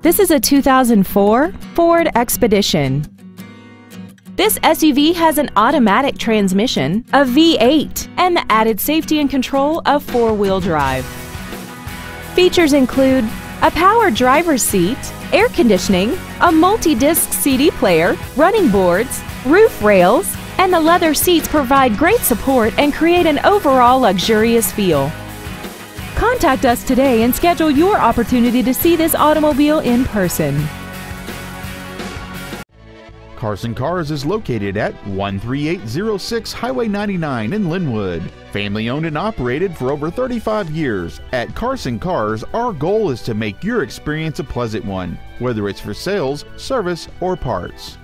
This is a 2004 Ford Expedition. This SUV has an automatic transmission, a V8, and the added safety and control of four-wheel drive. Features include a power driver's seat, air conditioning, a multi-disc CD player, running boards, roof rails, and the leather seats provide great support and create an overall luxurious feel. Contact us today and schedule your opportunity to see this automobile in person. Carson Cars is located at 13806 Highway 99 in Lynnwood. Family owned and operated for over 35 years. At Carson Cars, our goal is to make your experience a pleasant one, whether it's for sales, service, or parts.